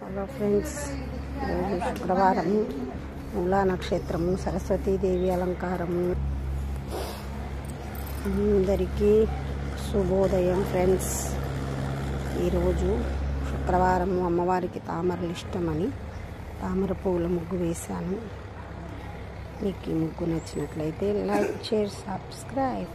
Hello friends ఈరోజు శుక్రవారం మూలా నక్షత్రము సరస్వతీదేవి అలంకారము. అందరికీ శుభోదయం ఫ్రెండ్స్ ఈరోజు శుక్రవారం అమ్మవారికి తామరలు ఇష్టమని తామర పువ్వుల ముగ్గు వేశాను. మీకు ఈ ముగ్గు నచ్చినట్లయితే లైక్ షేర్ సబ్స్క్రైబ్